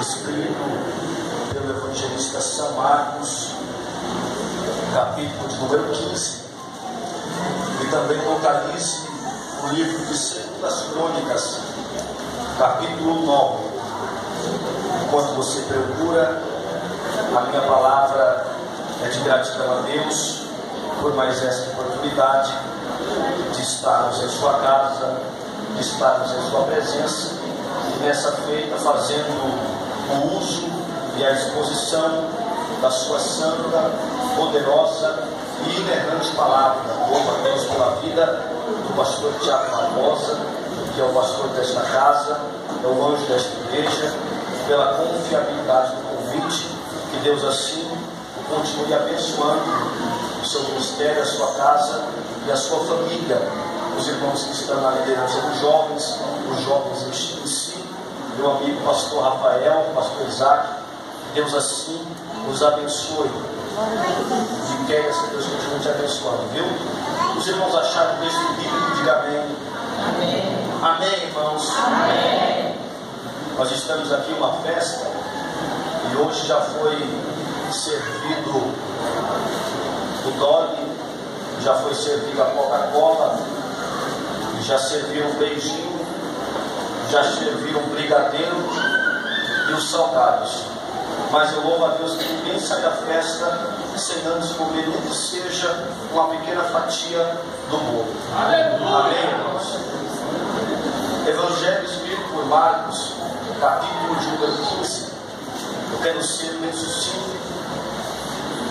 escrito pelo evangelista São Marcos, capítulo de número 15, e também localize o livro de Segundas Crônicas, capítulo 9. Enquanto você procura, a minha palavra é de gratidão a Deus por mais esta oportunidade de estarmos em sua casa, de estarmos em sua presença, e nessa feita fazendo o uso e a exposição da sua santa, poderosa e inerrante palavra. Louvo a Deus pela vida do pastor Tiago Barbosa, que é o pastor desta casa, é o anjo desta igreja, pela confiabilidade do convite, que Deus assim continue abençoando o seu ministério, a sua casa e a sua família, os irmãos que estão na liderança dos jovens, os jovens meu amigo pastor Rafael, pastor Isaac, Deus assim os abençoe. De quem essa Deus continue te abençoando, viu? Os irmãos acharam o texto bíblico, diga amém. Amém. Amém, irmãos. Amém. Nós estamos aqui em uma festa e hoje já foi servido o dog, já foi servido a Coca-Cola, já serviu o beijinho já serviram o brigadeiro e os salgados. Mas eu louvo a Deus que ninguém sai da festa sem antes comer nem que seja uma pequena fatia do bolo. Amém, irmãos? Evangelho escrito por Marcos, capítulo de número 15. Eu quero ser bem sucinto,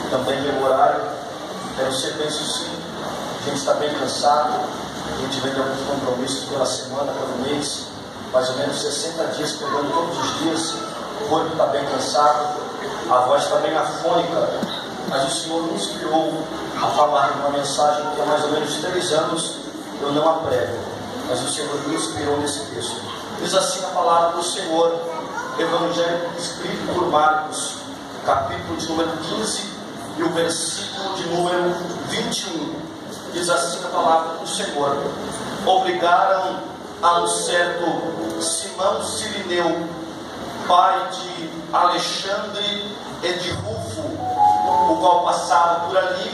também pelo horário. Quero ser bem sucinto. A gente está bem cansado. A gente vem de alguns compromissos pela semana, pelo mês mais ou menos 60 dias pegando todos os dias, o corpo está bem cansado, a voz está bem afônica, mas o Senhor me inspirou a falar uma mensagem que há mais ou menos três anos eu não aprego, mas o Senhor me inspirou nesse texto. Diz assim a palavra do Senhor, Evangelho escrito por Marcos, capítulo de número 15 e o versículo de número 21. Diz assim a palavra do Senhor: Obrigaram a um certo Simão Sirineu, pai de Alexandre e de Rufo, o qual passava por ali,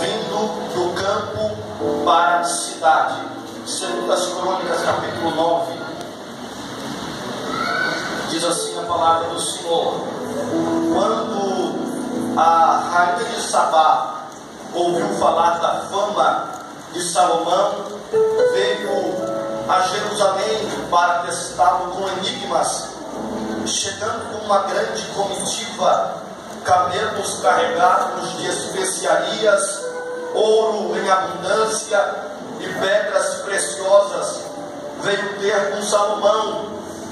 vindo do campo para a cidade. Segundo as Crônicas, capítulo 9, diz assim a palavra do Senhor: Quando a rainha de Sabá ouviu falar da fama de Salomão, veio a Jerusalém para testá-lo com enigmas, chegando com uma grande comitiva, camelos carregados de especiarias, ouro em abundância e pedras preciosas, veio ter com Salomão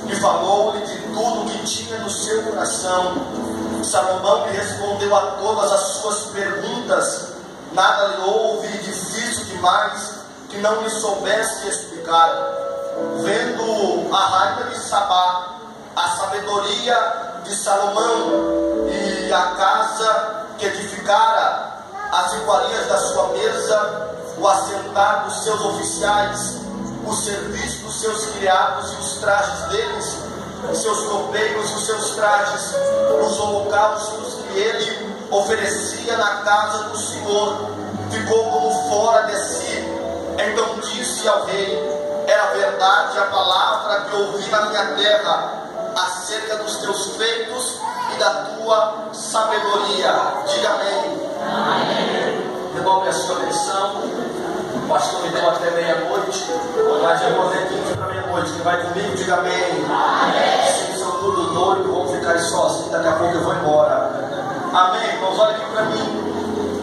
e falou-lhe de tudo que tinha no seu coração. Salomão lhe respondeu a todas as suas perguntas, nada lhe houve difícil demais que não lhe soubesse explicar. Vendo a rainha de Sabá, a sabedoria de Salomão e a casa que edificara, as iguarias da sua mesa, o assentar dos seus oficiais, o serviço dos seus criados e os trajes deles, os seus copeiros e os seus trajes, os holocaustos que ele oferecia na casa do Senhor, ficou como fora de si então disse ao rei: Era verdade a palavra que ouvi na minha terra acerca dos teus feitos e da tua sabedoria. Diga amém. amém. Devolve a sua missão. O pastor me deu até meia-noite, mas eu vou ver 15 para meia-noite. Quem vai comigo, diga amém. amém. Vocês são tudo doidos, vão ficar sozinhos, daqui a pouco eu vou embora. Amém, irmãos, olha aqui para mim.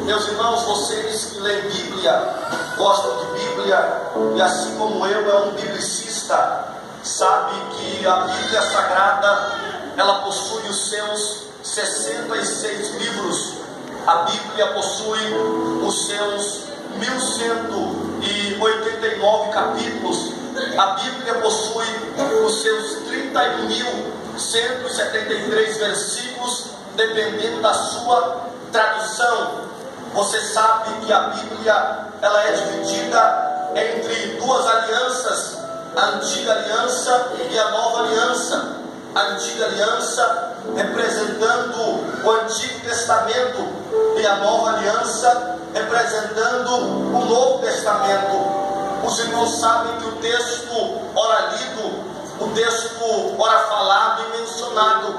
Meus irmãos, vocês que leem Bíblia, gostam de Bíblia, e assim como eu, é um biblicista, sabe que a Bíblia Sagrada, ela possui os seus 66 livros. A Bíblia possui os seus 1189 capítulos. A Bíblia possui os seus 31.173 versículos, dependendo da sua tradução. Você sabe que a Bíblia ela é dividida entre duas alianças, a antiga aliança e a nova aliança. a antiga aliança, representando o Antigo Testamento, e a nova aliança, representando o Novo Testamento. Os irmãos sabem que o texto, ora lido, o texto, ora falado e mencionado,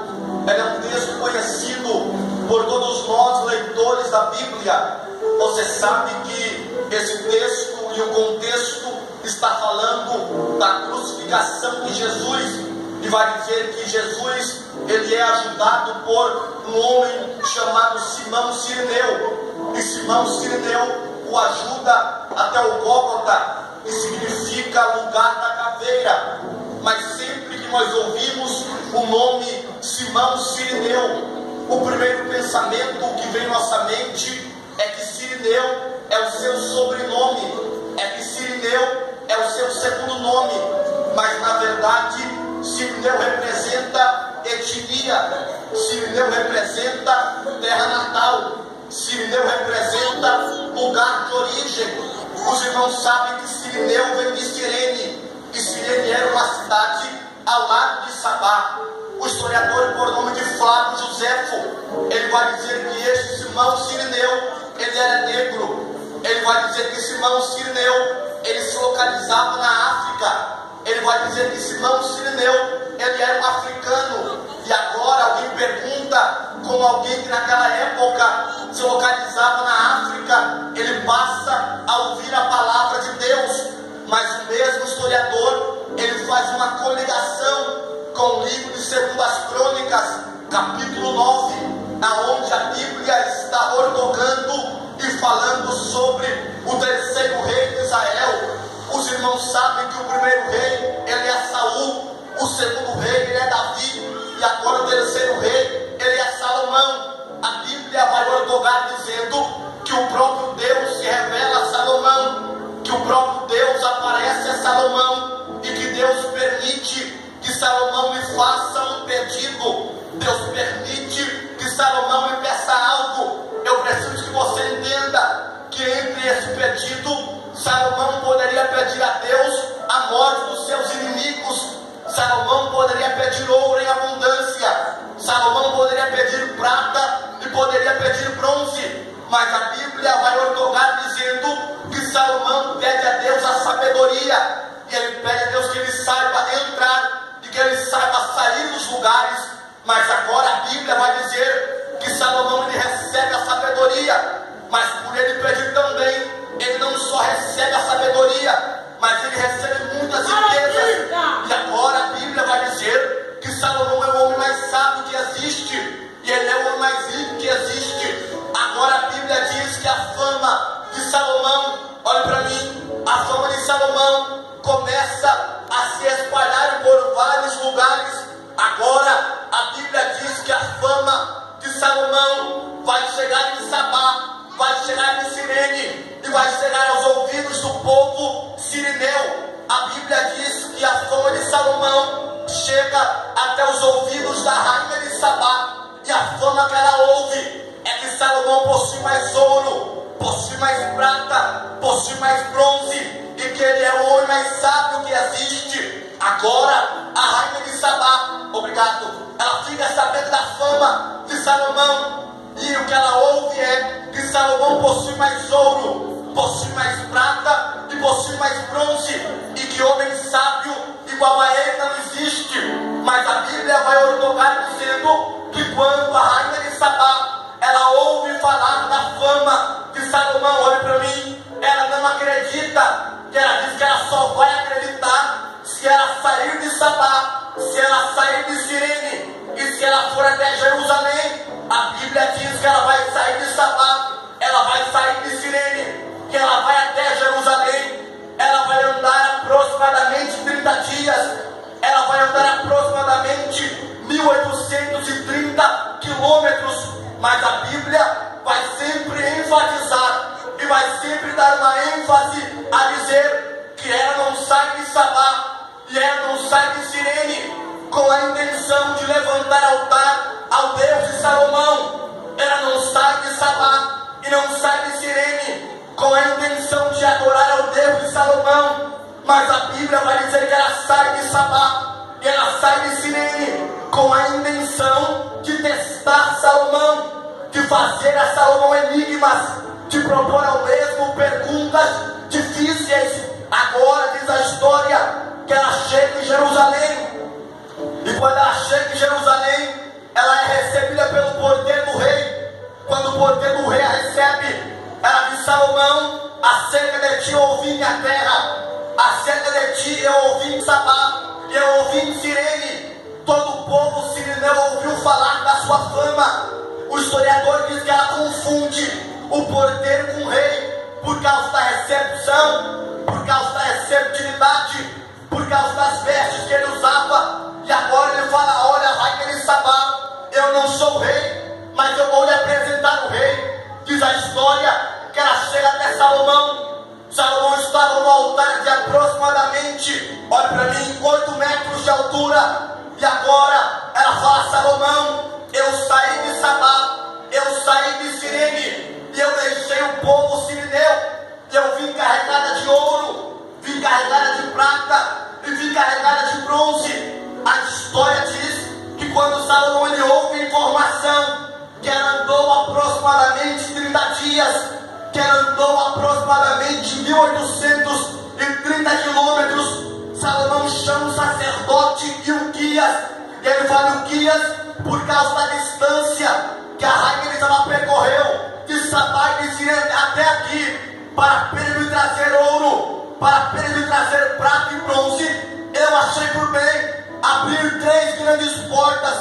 é um texto conhecido por todos nós, leitores da Bíblia. Você sabe que esse texto e o contexto está falando da crucificação de Jesus. E vai dizer que Jesus ele é ajudado por um homem chamado Simão Sirineu. E Simão Sirineu o ajuda até o Gólgota que significa lugar da caveira. Mas sempre que nós ouvimos o nome Simão Sirineu o primeiro pensamento que vem em nossa mente é que Sirineu é o seu sobrenome é que Sirineu é o seu segundo nome, mas na verdade Sirineu representa etnia, Sirineu representa terra natal, Sirineu representa lugar de origem. Os irmãos sabem que Sirineu vem de Sirene, e Sirene era uma cidade ao lado de Sabá. O historiador, por nome de Flávio Joséfo, ele vai dizer que este Simão Sirineu, ele era negro, ele vai dizer que Simão Sirineu, ele se localizava na África. Ele vai dizer que Simão Sirineu, ele era um africano. E agora alguém pergunta, como alguém que naquela época se localizava na África, ele passa a ouvir a palavra de Deus. Mas o mesmo historiador, ele faz uma coligação com o livro de Segundas Crônicas, capítulo 9, aonde a Bíblia está ortogando e falando sobre o terceiro rei de Israel. Os irmãos sabem que o primeiro rei ele é Saul, o segundo rei ele é Davi, e agora o terceiro rei ele é Salomão. A Bíblia vai ortogar dizendo que o próprio Deus se revela a Salomão, que o próprio Deus aparece a Salomão e que Deus permite que Salomão lhe faça um pedido. Deus permite que Salomão lhe peça preciso que você entenda que entre esse pedido, Salomão poderia pedir a Deus a morte dos seus inimigos. Salomão poderia pedir ouro em abundância. Salomão poderia pedir prata e poderia pedir bronze. Mas a Bíblia vai ortogar dizendo que Salomão pede a Deus a sabedoria. E ele pede a Deus que ele saiba entrar e que ele saiba sair dos lugares. Mas agora a Bíblia vai dizer que Salomão ele recebe a sabedoria, mas por ele pedir também, ele não só recebe a sabedoria, mas ele recebe muitas riquezas. E agora a Bíblia vai dizer que Salomão é o homem mais sábio que existe, e ele é o homem mais rico que existe. Agora a Bíblia diz que a fama de Salomão, olha para mim, a fama de Salomão começa a se espalhar por vários lugares. Agora a Bíblia Sirene e vai chegar aos ouvidos do povo sirineu. A Bíblia diz que a fama de Salomão chega até os ouvidos da rainha de Sabá. E a fama que ela ouve é que Salomão possui mais ouro, possui mais prata, possui mais bronze, e que ele é o homem mais sábio que existe. Agora, a rainha de Sabá, obrigado, ela fica sabendo da fama de Salomão. O que ela ouve é que Salomão possui mais ouro, possui mais prata e possui mais bronze. E que homem sábio igual a ele não existe. Mas a Bíblia vai ortogar dizendo que quando a rainha de Sabá ela ouve falar da fama de Salomão, olhe para mim, ela não acredita, que ela diz que ela só vai acreditar se ela sair de Sabá se ela sair de Sirene e se ela for até Jerusalém, a diz que ela vai sair de Sabá, ela vai sair de Sirene, que ela vai até Jerusalém, ela vai andar aproximadamente 30 dias, ela vai andar aproximadamente 1830 quilômetros, mas a Bíblia vai sempre enfatizar e vai sempre dar uma ênfase a dizer que ela não sai de Sabá, e ela não sai de Sirene com a intenção de levantar altar ao Deus de Salomão. Ela não sai de Sabá e não sai de Sirene com a intenção de adorar ao Deus de Salomão. Mas a Bíblia vai dizer que ela sai de Sabá e ela sai de Sirene com a intenção de testar Salomão, de fazer a Salomão enigmas, de propor ao mesmo perguntas difíceis. Agora diz a história que ela chega em Jerusalém, e quando ela chega em Jerusalém, ela é recebida pelo porteiro do rei. Quando o porteiro do rei a recebe, ela diz: Salomão, acerca de ti eu ouvi minha terra, acerca de ti eu ouvi em Sabá, eu ouvi em Sirene. Todo o povo sirineu ouviu falar da sua fama. O historiador diz que ela confunde o porteiro com o rei por causa da recepção, por causa da receptividade, por causa das vestes que ele usava. E agora ele fala: Olha, Raquel Sabá, eu não sou rei, mas eu vou lhe apresentar o rei. Diz a história que ela chega até Salomão. Salomão estava no altar de aproximadamente, olha para mim, 8 metros de altura. E agora ela fala: Salomão, eu saí de Sabá, eu saí de Sirene, e eu deixei o povo sirineu. Eu vim carregada de ouro, vim carregada de prata, e vim carregada de bronze. A história diz que quando Salomão ele ouve a informação que ela andou aproximadamente 30 dias, que ela andou aproximadamente 1830 quilômetros, Salomão chama o sacerdote o guias, e ele fala: o guias, por causa da distância que a rainha Elizabeth percorreu, de Sabá e de até aqui, para ele trazer ouro, para ele trazer prata e bronze, eu achei por bem abrir três grandes portas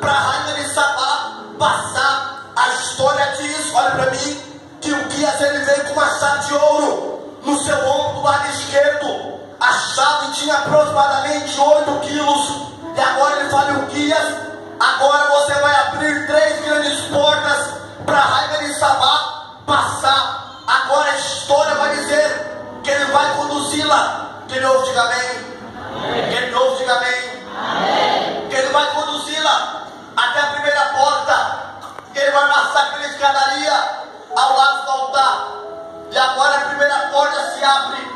para a rainha de Sabá passar. A história diz, olha para mim, que o Guias ele veio com uma chave de ouro no seu ombro do lado esquerdo. A chave tinha aproximadamente 8 quilos. E agora ele fala, o Guias, agora você vai abrir três grandes portas para a rainha de Sabá passar. Agora a história vai dizer que ele vai conduzi-la. Quem ouve, diga amém. Quem ouve, diga amém. Ele vai conduzi-la até a primeira porta. Ele vai passar pela escadaria ao lado do altar. E agora a primeira porta se abre.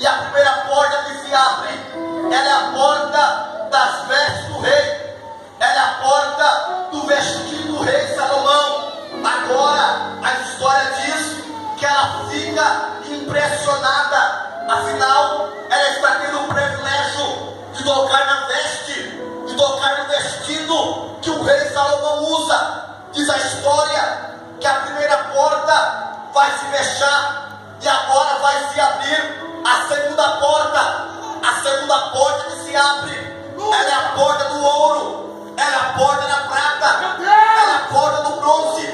E a primeira porta que se abre, ela é a porta das vestes do rei. Ela é a porta do vestido do rei Salomão. Agora a história diz que ela fica impressionada. Afinal, ela está tendo o privilégio de tocar na veste, de tocar no vestido que o rei Salomão usa. Diz a história que a primeira porta vai se fechar e agora vai se abrir a segunda porta. A segunda porta que se abre, ela é a porta do ouro, ela é a porta da prata, ela é a porta do bronze.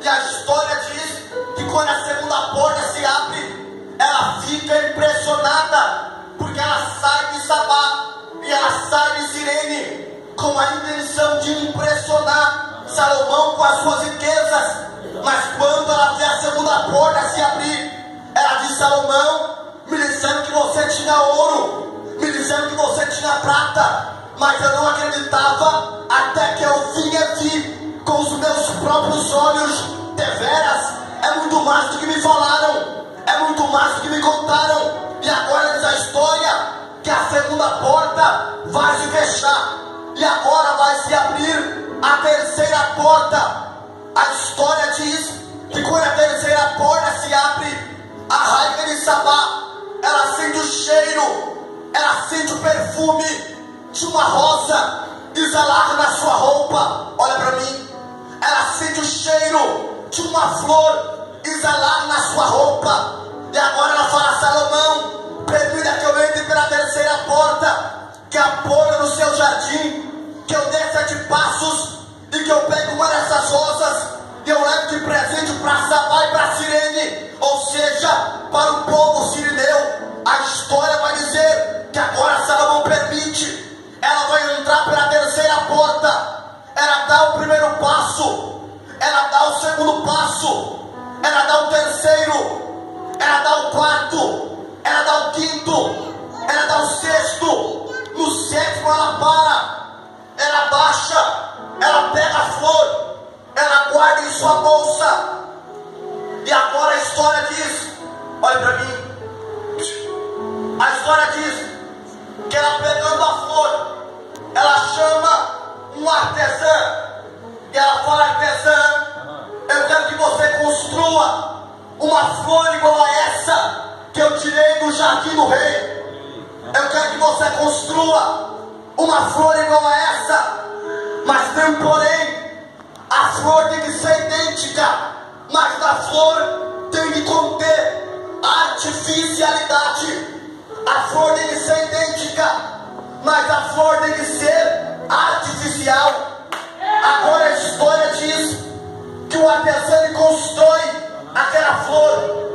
E a história diz que quando a segunda porta se abre, ela fica impressionada, porque ela sai de Sabá e ela sai Sirene com a intenção de impressionar Salomão com as suas riquezas. Mas quando ela vê a segunda porta se abrir, ela diz: Salomão, me disseram que você tinha ouro, me disseram que você tinha prata, mas eu não acreditava até que eu vinha aqui com os meus próprios olhos. Deveras, é muito mais do que me falaram, é muito mais do que me contaram. E agora diz a história que a segunda porta vai se fechar e agora vai se abrir a terceira porta. A história diz que quando a terceira porta se abre, a rainha de Sabá, ela sente o cheiro, ela sente o perfume de uma rosa exalar na sua roupa. Olha para mim, ela sente o cheiro de uma flor exalar na sua roupa. E agora ela fala: Salomão, Permita que eu entre pela terceira porta, que a porta do seu jardim, que eu dê sete passos e que eu pegue uma dessas rosas e eu levo de presente para Sabá e para Sirene, ou seja, para o povo sirineu. A história vai dizer que agora Salomão permite, ela vai entrar pela terceira porta, ela dá o primeiro passo, ela dá o segundo passo, ela dá o terceiro, ela dá o quarto, ela dá o quinto, ela dá o sexto, no sétimo ela para, ela baixa, ela pega a flor, ela guarda em sua bolsa. E agora a história diz: olha para mim, a história diz que ela pegando a flor, ela chama um artesã. E ela fala, artesã, eu quero que você construa uma flor igual a essa que eu tirei do jardim do rei. Eu quero que você construa uma flor igual a essa. Mas tem um porém. A flor tem que ser idêntica. Mas a flor tem que conter artificialidade. A flor tem que ser idêntica. Mas a flor tem que ser artificial. Agora a história diz que o artesão constrói aquela flor.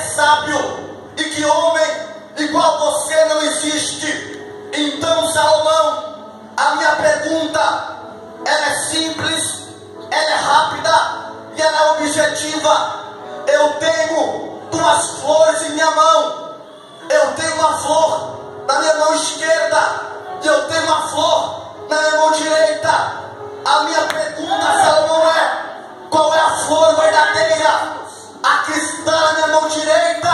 Sábio e que homem igual você não existe. Então, Salomão, a minha pergunta ela é simples, ela é rápida e ela é objetiva. Eu tenho duas flores em minha mão. Eu tenho uma flor na minha mão esquerda e eu tenho uma flor na minha mão direita. A minha pergunta, Salomão, é: qual é a flor verdadeira? a cristã na mão direita.